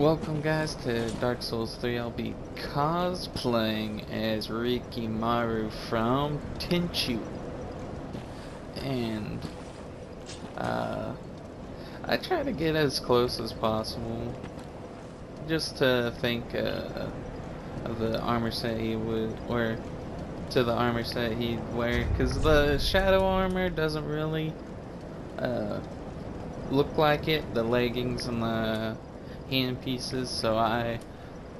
Welcome guys to Dark Souls 3. I'll be cosplaying as Rikimaru from Tenchu. And uh, I try to get as close as possible. Just to think uh, of the armor set he would wear to the armor set he'd wear. Because the shadow armor doesn't really uh, look like it. The leggings and the hand pieces, so I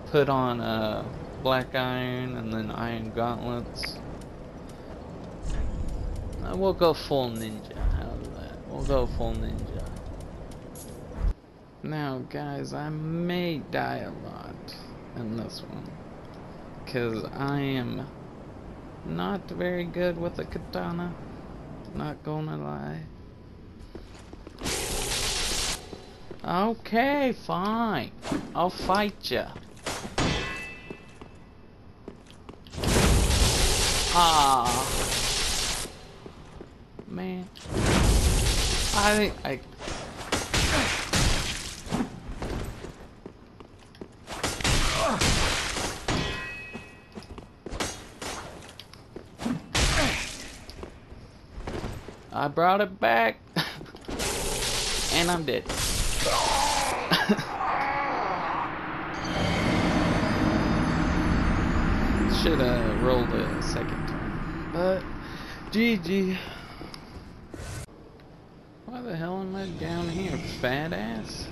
put on a black iron and then iron gauntlets. Uh, we'll go full ninja. How's that? We'll go full ninja. Now, guys, I may die a lot in this one. Because I am not very good with a katana. Not gonna lie. Okay, fine. I'll fight ya. Ah. Man. I think I I brought it back and I'm dead. Should have rolled a second time. Uh, but, GG. Why the hell am I down here, fat ass?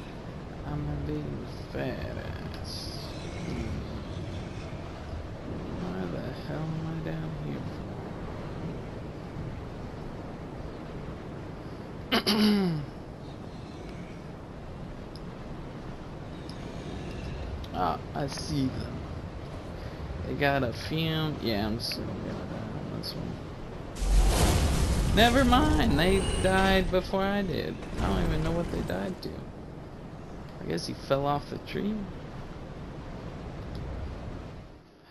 I'm a big fat ass. Hmm. Why the hell am I down here for? Ah, I see them. They got a fume. Yeah, I'm still gonna die on this one. Never mind, they died before I did. I don't even know what they died to. I guess he fell off the tree.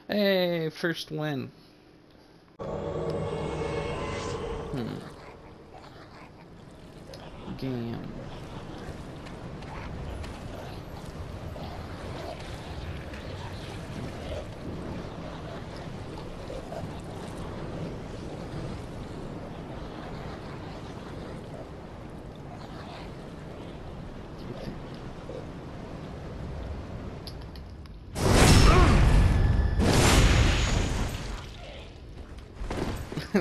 Hey, first win. Hmm. Game.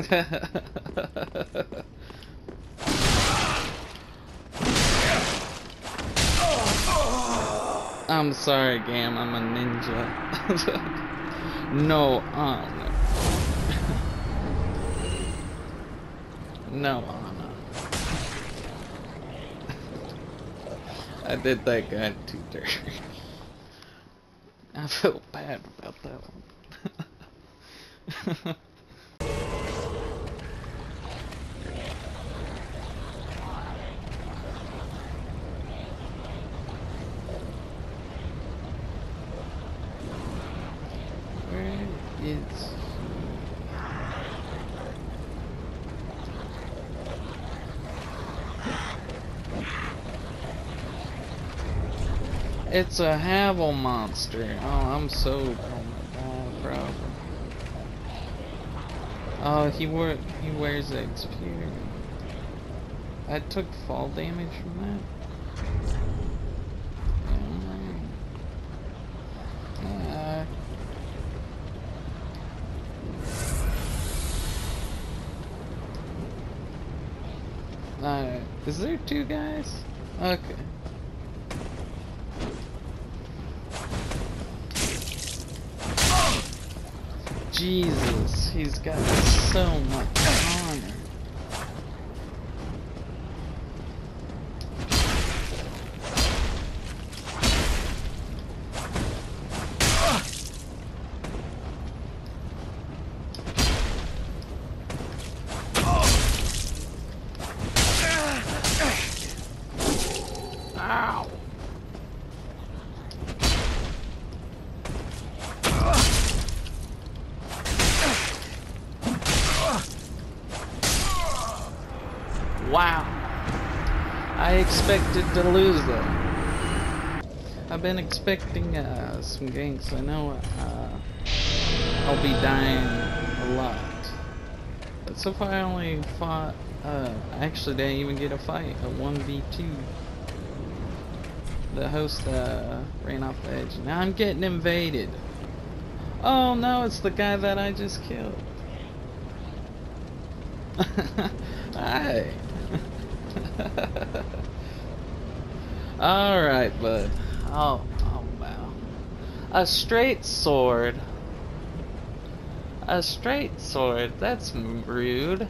I'm sorry, Gam. I'm a ninja. no honor. no honor. I did that guy too dirty. I feel bad about that one. It's It's a Havel monster. Oh, I'm so oh my god, bro. Oh, he wore he wears XP. I took fall damage from that. Uh, is there two guys? Okay. He's got so much Wow. I expected to lose though. I've been expecting uh, some ganks. I know uh, I'll be dying a lot. But so far I only fought, uh, actually didn't even get a fight, a 1v2. The host uh, ran off the edge. Now I'm getting invaded. Oh no, it's the guy that I just killed. Hi. Alright, bud. Oh, oh wow. A straight sword. A straight sword. That's rude.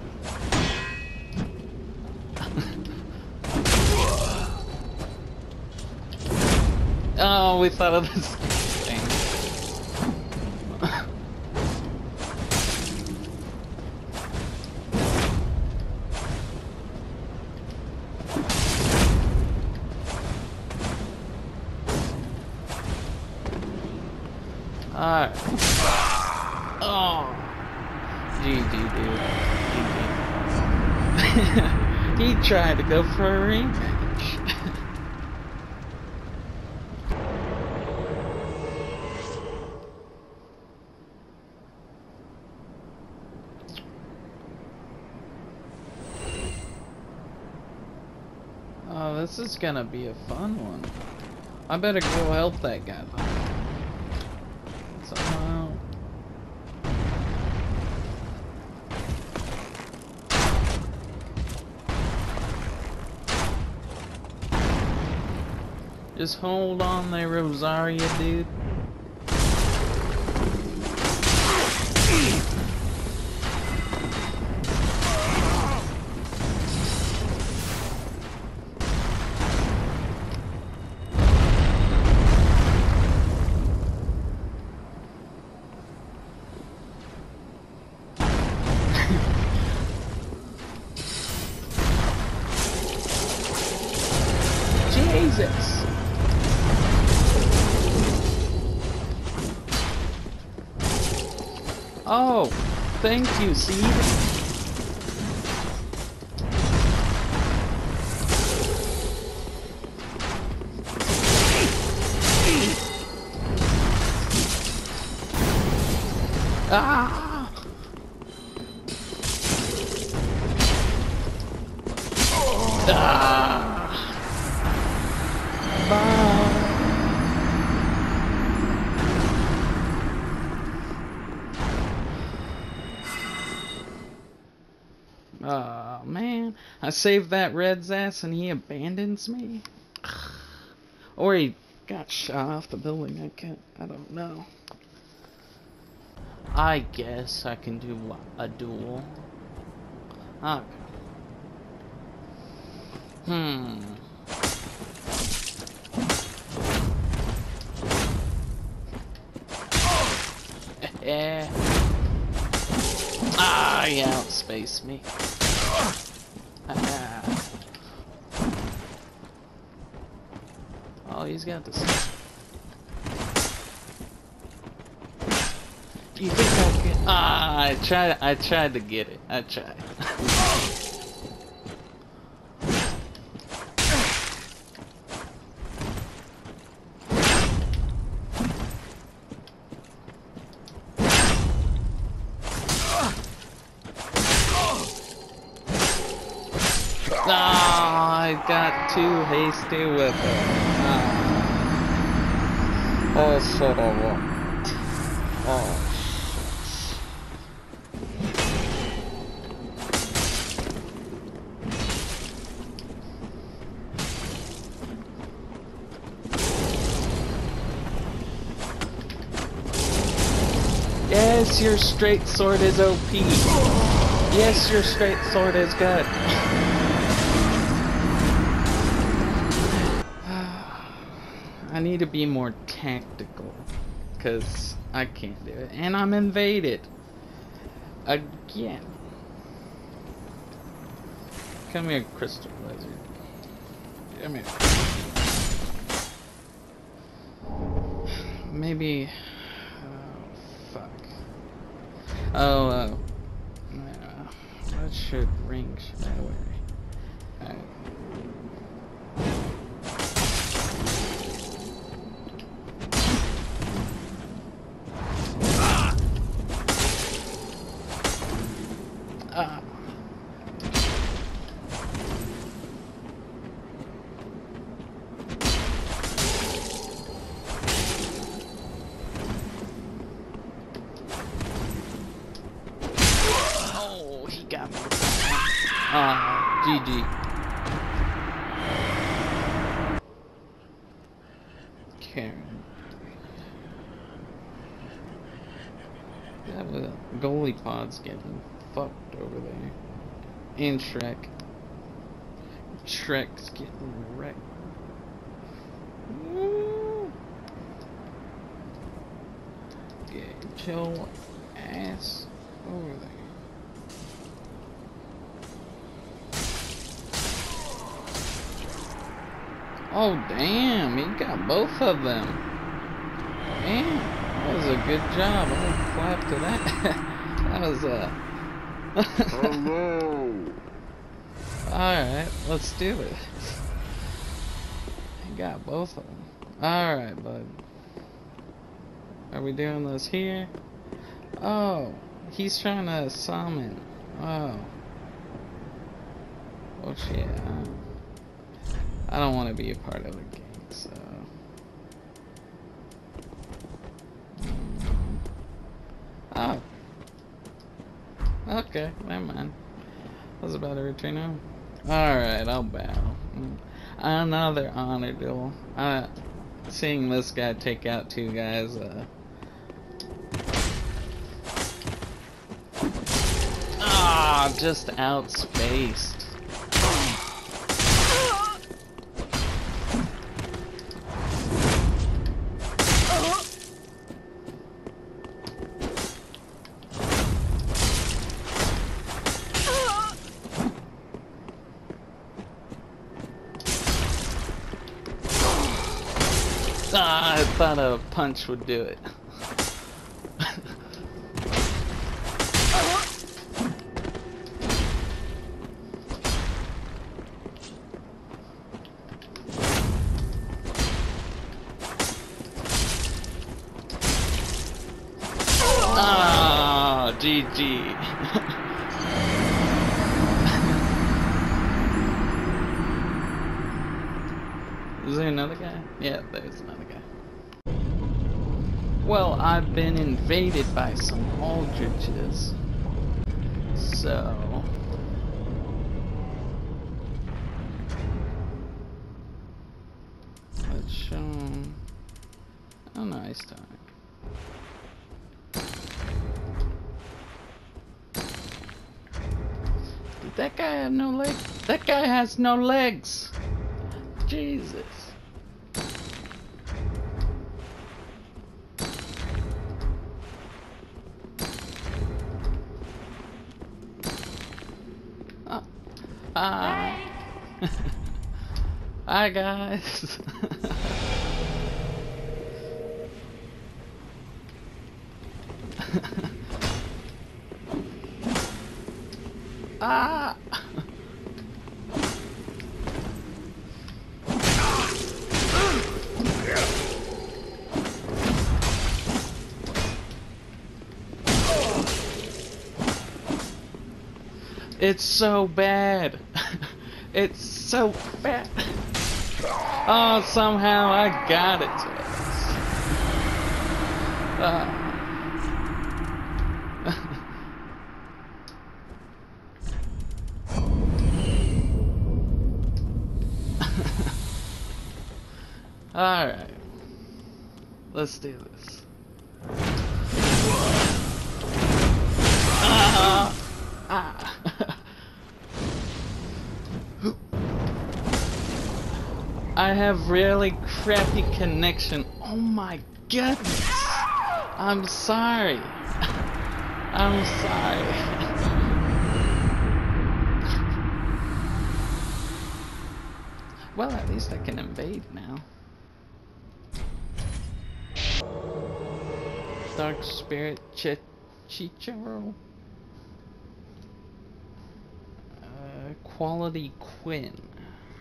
oh, we thought of this he tried to go for a rematch. oh, this is gonna be a fun one. I better go help that guy though. Somehow. Just hold on there, Rosaria, dude. Seed. Saved that red's ass and he abandons me? Or he got shot off the building, I can't, I don't know. I guess I can do a duel. Okay. Hmm. Yeah. Ah, he outspaced me. Ah. Oh, he's got this. You think I can? Ah, I tried. I tried to get it. I tried. Ah, I got too hasty with it. Oh, of a. Oh. Yes, your straight sword is OP. Yes, your straight sword is good. need to be more tactical. Because I can't do it. And I'm invaded. Again. Come here, Crystal Lizard. Come here. Maybe... Oh, fuck. Oh, uh... uh, What should ring should I wear? Goalie getting fucked over there. And Shrek. Shrek's getting wrecked. Get your ass over there. Oh damn, he got both of them. Damn, that was a good job. I'm gonna clap to that. that was uh Hello. Alright, let's do it. He got both of them. Alright, bud. Are we doing this here? Oh, he's trying to summon. Oh. Oh shit. I don't want to be a part of the game, so. Mm. Oh. Okay, never mind. Was about to return home. Alright, I'll bow. Another honor duel. Uh, seeing this guy take out two guys, uh. Ah, just outspaced. Punch would do it. Ah, GG. Is there another guy? Yeah, there's another guy. Well, I've been invaded by some aldriches. So... Let's show 'em a nice time. Did that guy have no legs? That guy has no legs! Jesus. Hi guys. ah. It's so bad. it's so bad. Oh, somehow I got it. Uh. Alright. Let's do this. Have really crappy connection. Oh my goodness. I'm sorry. I'm sorry. well, at least I can invade now. Dark Spirit Ch Chicharo. Uh, Quality Quinn.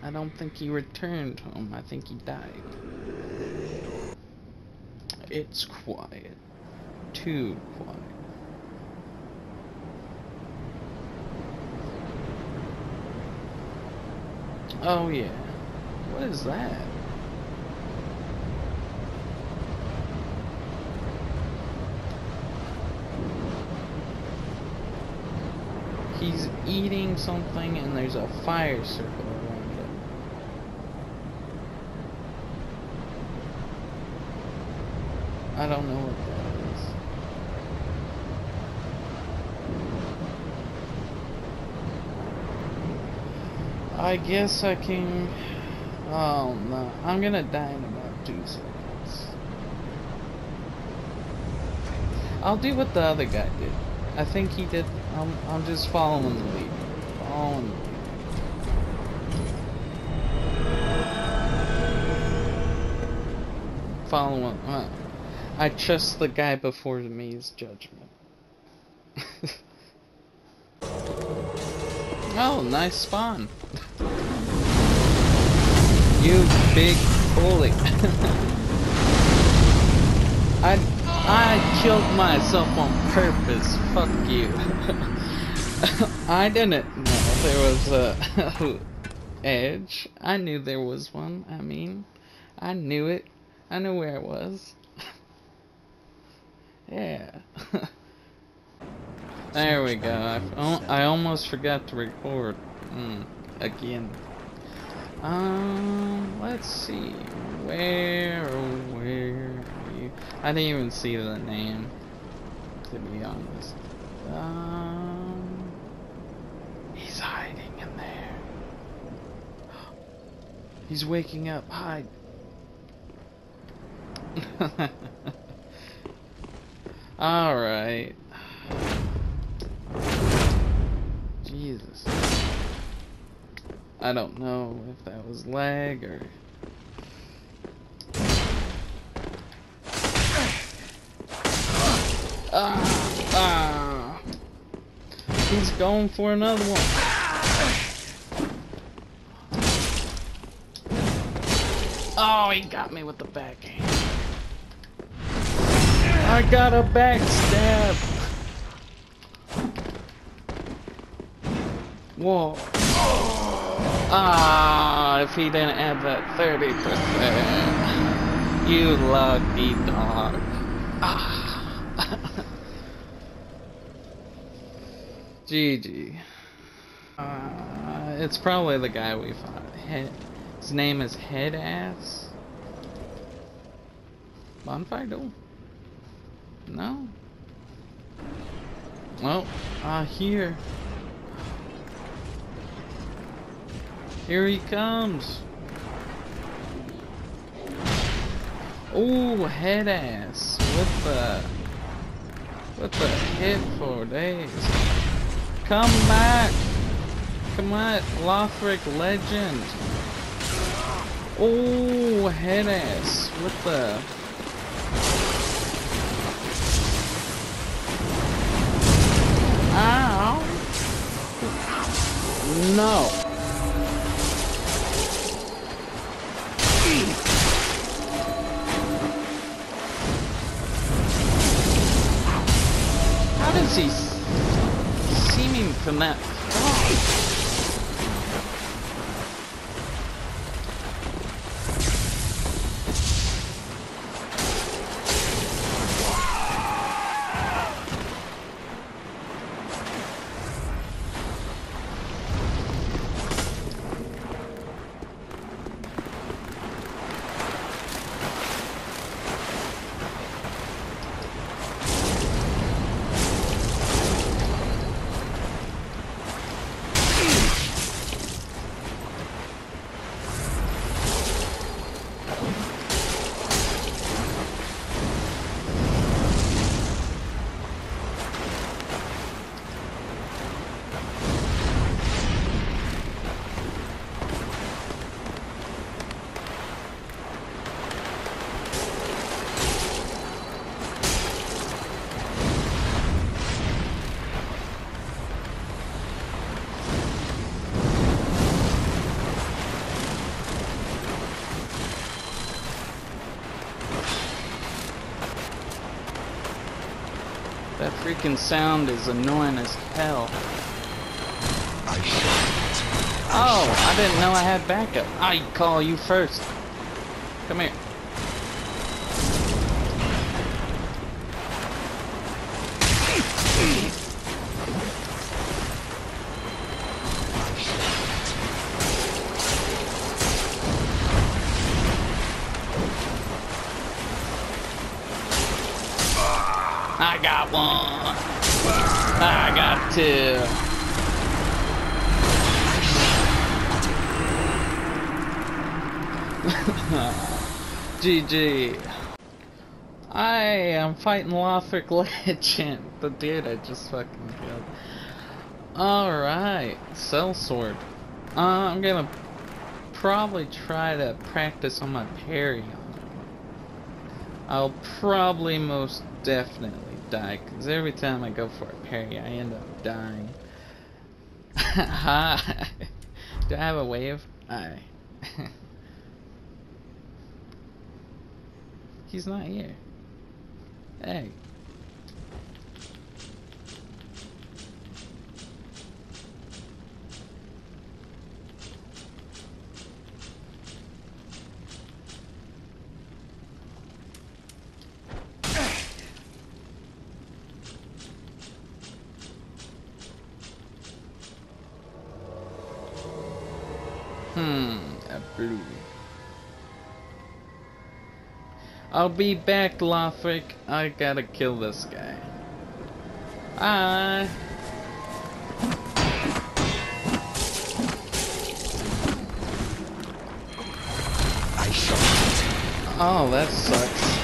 I don't think he returned home. I think he died. It's quiet. Too quiet. Oh yeah. What is that? He's eating something and there's a fire circle around it. I don't know what that is. I guess I can... Oh no, I'm gonna die in about two seconds. I'll do what the other guy did. I think he did. I'm, I'm just following the lead. Following the lead. Following. Uh, I trust the guy before me's judgment. oh, nice spawn. you big bully. I I killed myself on purpose. Fuck you. I didn't know there was a edge. I knew there was one. I mean, I knew it. I knew where it was. Yeah. there we go. I, I almost forgot to record. Mm, again. Um, let's see. Where, where are you? I didn't even see the name, to be honest. Um, he's hiding in there. He's waking up. Hide. Alright. Jesus. I don't know if that was lag or... Ah! Ah! He's going for another one. Oh, he got me with the backhand. I got a backstab. Whoa. Ah, if he didn't add that 30%. You lucky dog. Ah. GG. Uh, it's probably the guy we fought. Head, his name is Head Ass. Bonfire Duel? No? Well, ah, uh, here. Here he comes. Oh, head ass. What the? What the hit for days? Come back. Come on, Lothric legend. Oh, head ass. What the? Ow. No. How does he see me from that freaking sound is annoying as hell. I shot. Oh, I didn't know I had backup. I call you first. Come here. GG. I am fighting Lothric Legend, the dude I just fucking killed. Alright, Sellsword. Uh, I'm gonna probably try to practice on my parry. I'll probably most definitely die, because every time I go for a parry, I end up dying. Hi. Do I have a wave? Aye. He's not here. Hey. Hmm, a blue. I'll be back, Lothric. I gotta kill this guy. Ah. I shall. Oh, that sucks.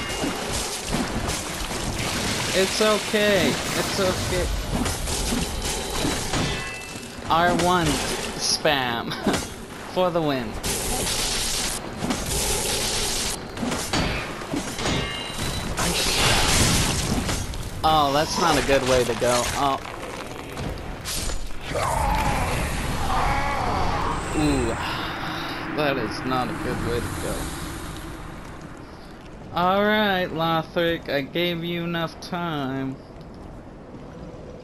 It's okay. It's okay. R1 spam for the win. Oh, that's not a good way to go. Oh. Ooh. That is not a good way to go. Alright, Lothric, I gave you enough time.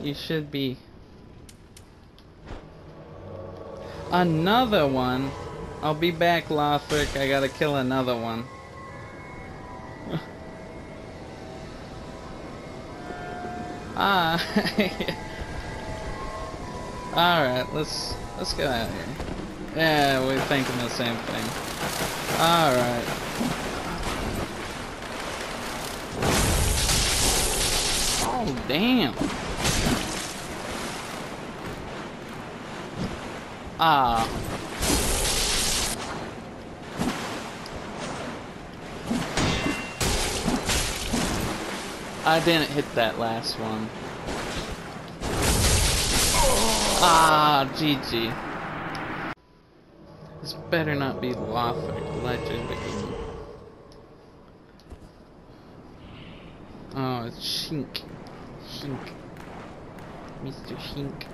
You should be... Another one? I'll be back, Lothric. I gotta kill another one. Ah. Alright, let's let's get out of here. Yeah, we're thinking the same thing. Alright. Oh damn. Ah. I didn't hit that last one. Ah, GG. This better not be Lothric Legend again. Oh, it's Shink. Shink. Mr. Shink.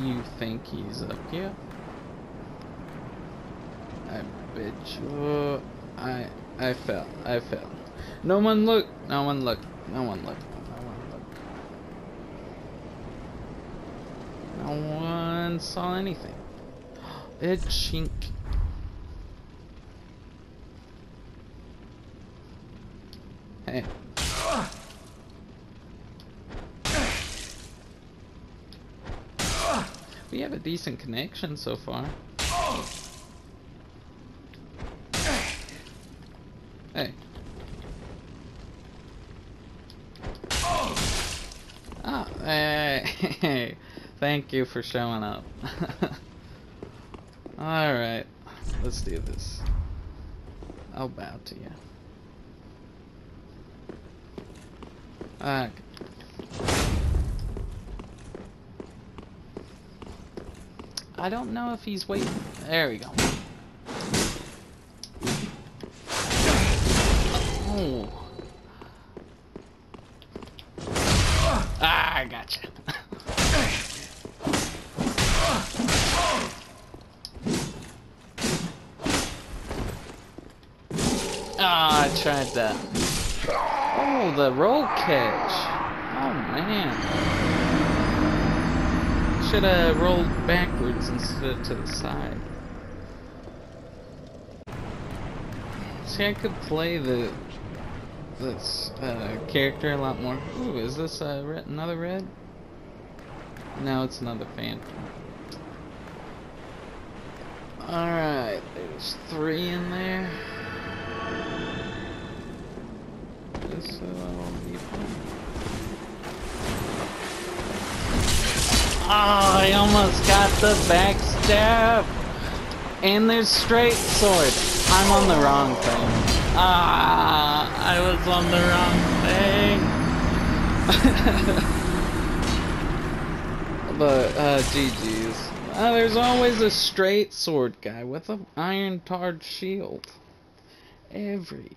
You think he's up here? Bet you. Oh, I I fell. I fell. No one look. No one look. No one look. No one look. No one saw anything. It's chink. Hey. We have a decent connection so far. Hey. Ah, hey, thank you for showing up. Alright, let's do this. I'll bow to you. Okay. I don't know if he's waiting. There we go. Oh. Ah, I gotcha. Ah, I tried that. Oh, the roll catch. Oh, man. Should have rolled backwards instead of to the side. See, I could play the this uh, character a lot more. Ooh, is this uh, red, another red? No, it's another phantom. Alright, there's three in there. This will be fun. Oh, I almost got the backstab! And there's straight sword. I'm on the wrong thing. Ah, I was on the wrong thing. but, uh, GG's. Uh, there's always a straight sword guy with an iron tarred shield. Every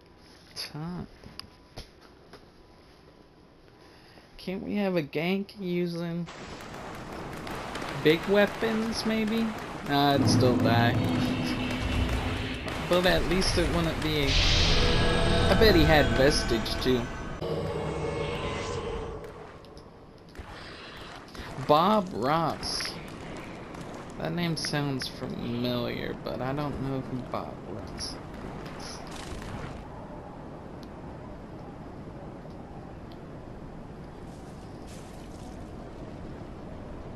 time. Can't we have a gank using big weapons, maybe? Nah, I'd still die. But at least it wouldn't be... I bet he had Vestige, too. Bob Ross. That name sounds familiar, but I don't know who Bob Ross is.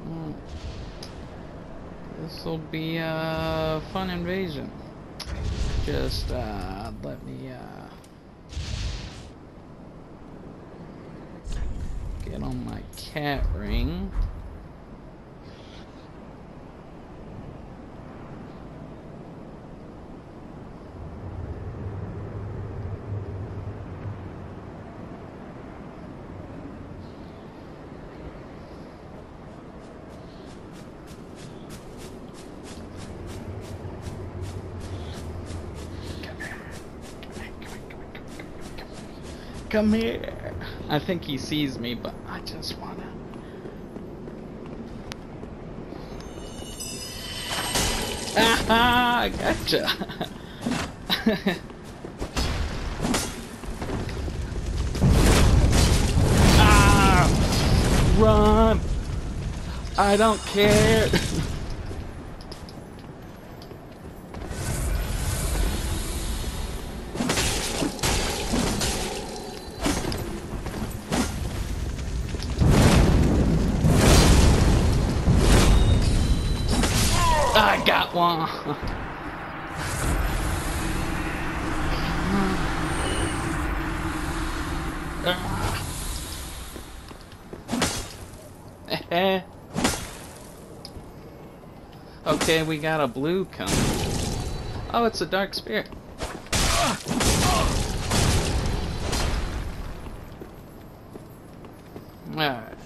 Hmm. This will be a fun invasion. Just uh, let me uh, get on my cat ring. Come here. I think he sees me, but I just wanna. Ah, I gotcha. ah, run! I don't care. okay, we got a blue coming. Oh, it's a dark spirit. Alright.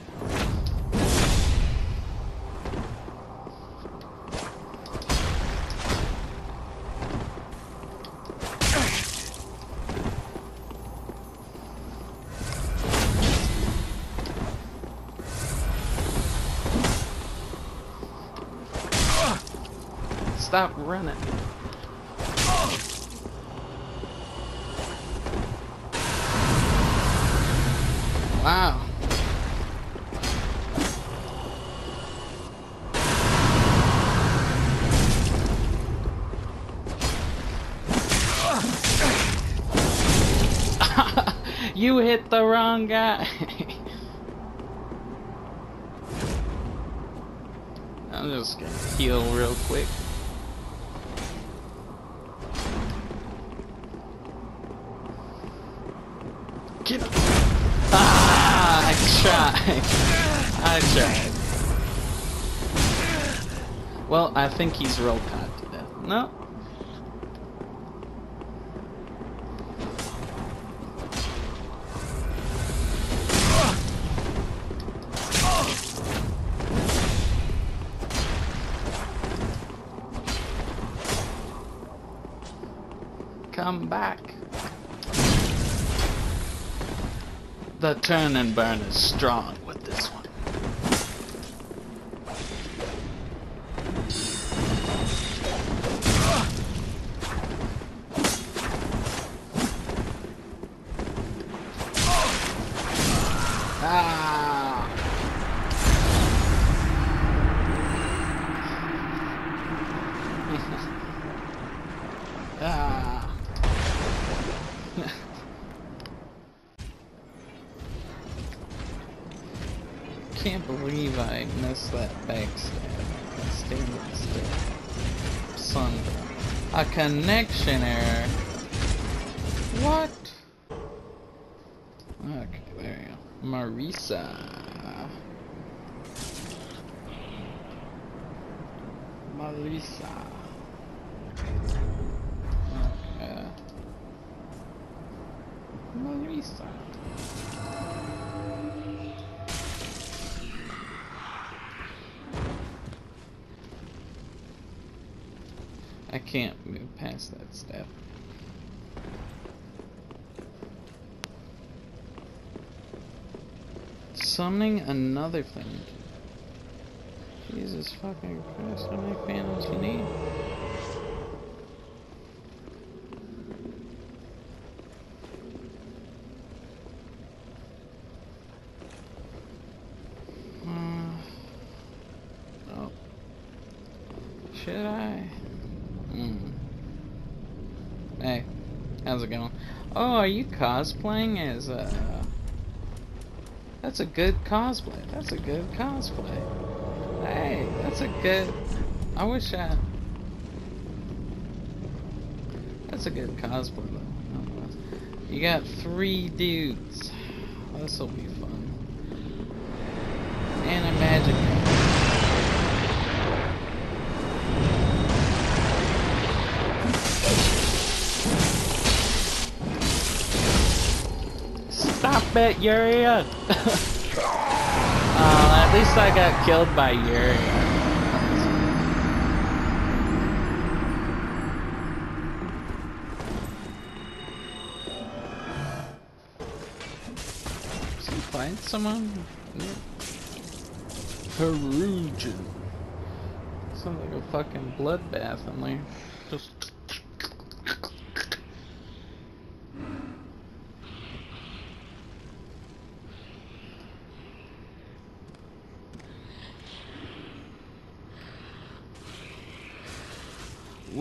Stop running. Wow. you hit the wrong guy. I think he's real caught to death. No. Come back. The turn and burn is strong Okay. Marisa. I can't move past that step. Summoning another thing. Jesus fucking Christ, how many panels you need? Uh, oh. Should I? Hmm. Hey, how's it going? Oh, are you cosplaying as a... That's a good cosplay. That's a good cosplay. Hey, that's a good... I wish I... That's a good cosplay though. You got three dudes. This'll be fun. And a magic Stop it, Urian! at least I got killed by he find someone? Perugian. Sounds like a fucking bloodbath in there. Just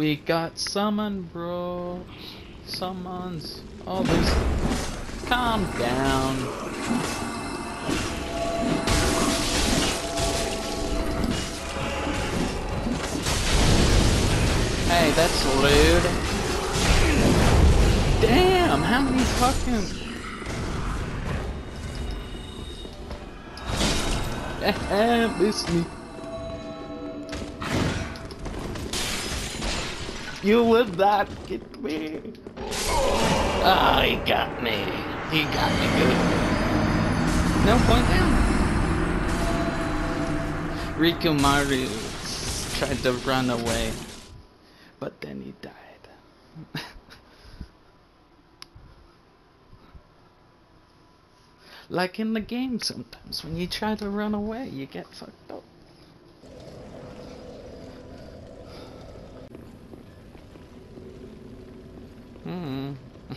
We got summoned, bro. Summons. Oh, there's. Calm down. Hey, that's lewd. Damn, how many fucking. Miss me. You would not get me. Ah, he got me. He got me good. No point down. Rikimaru tried to run away, but then he died. like in the game sometimes, when you try to run away, you get fucked up. Hmm.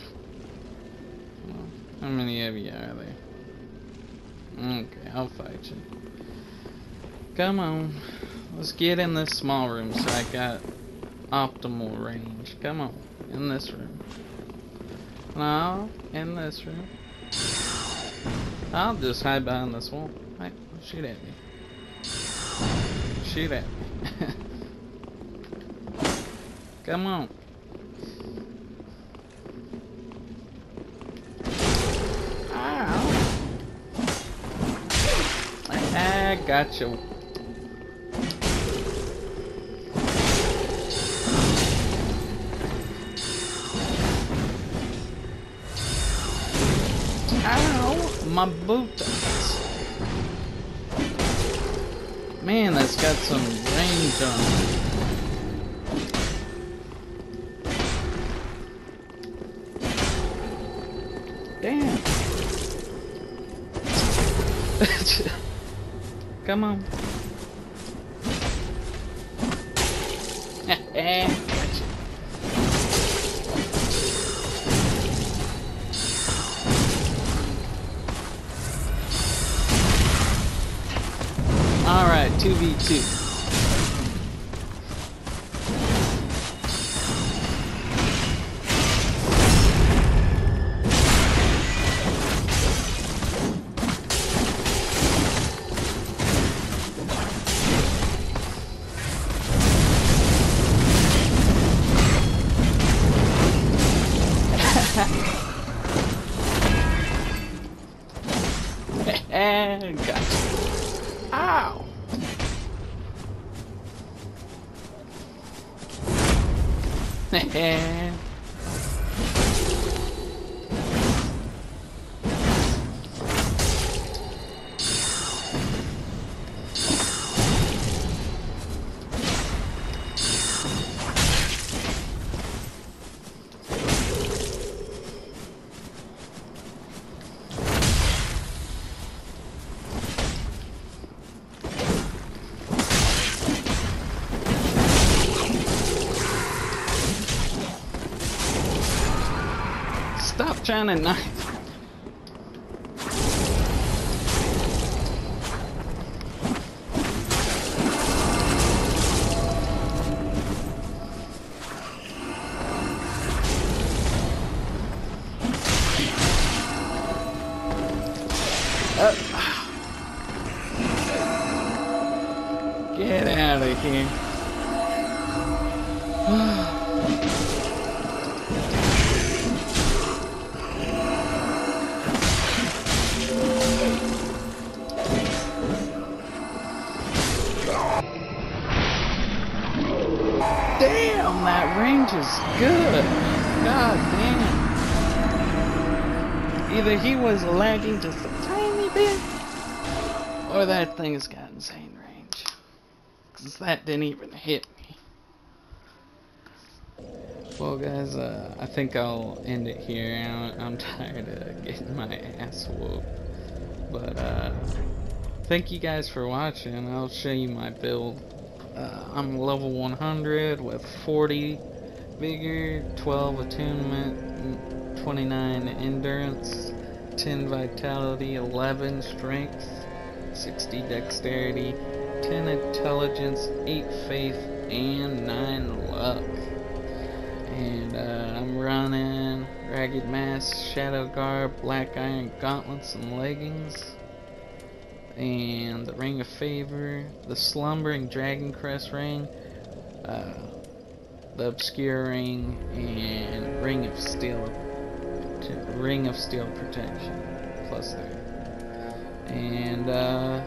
How many of you are there? Okay, I'll fight you. Come on. Let's get in this small room so I got optimal range. Come on. In this room. No, in this room. I'll just hide behind this wall. Hey, shoot at me. Shoot at me. Come on. I got you. Ow, my boot. Man, that's got some range on it. Damn. Come on. And gotcha. Ow! knife. Get range is good. God damn. Either he was lagging just a tiny bit, or that thing has got insane range. Because that didn't even hit me. Well, guys, uh, I think I'll end it here. I'm, I'm tired of getting my ass whooped. But, uh, thank you guys for watching. I'll show you my build. Uh, I'm level 100 with 40 vigor, 12 attunement, 29 endurance, 10 vitality, 11 strength, 60 dexterity, 10 intelligence, 8 faith, and 9 luck. And uh, I'm running Ragged Mask, Shadow Garb, Black Iron Gauntlets, and Leggings and the Ring of Favor, the Slumbering Dragon Crest Ring, uh, the Obscure Ring, and Ring of Steel, Ring of Steel Protection, plus there. And uh,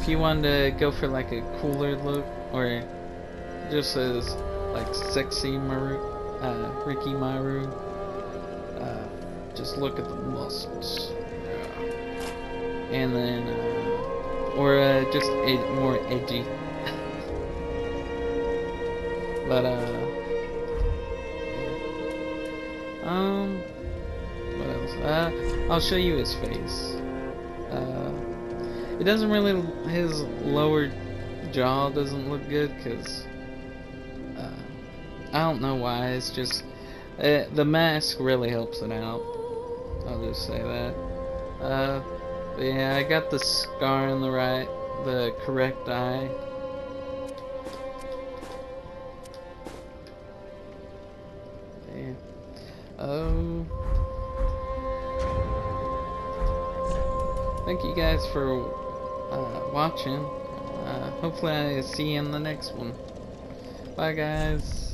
if you wanted to go for like a cooler look, or just as like sexy Maru, uh, Rikimaru, uh, just look at the muscles and then uh, or uh, just more edgy. but uh, I'll show you his face. Uh, it doesn't really his lower jaw doesn't look good because uh, I don't know why. It's just the mask really helps it out. I'll just say that. Uh, yeah, I got the scar on the right, the correct eye. For uh, watching. Uh, hopefully I see you in the next one. Bye guys.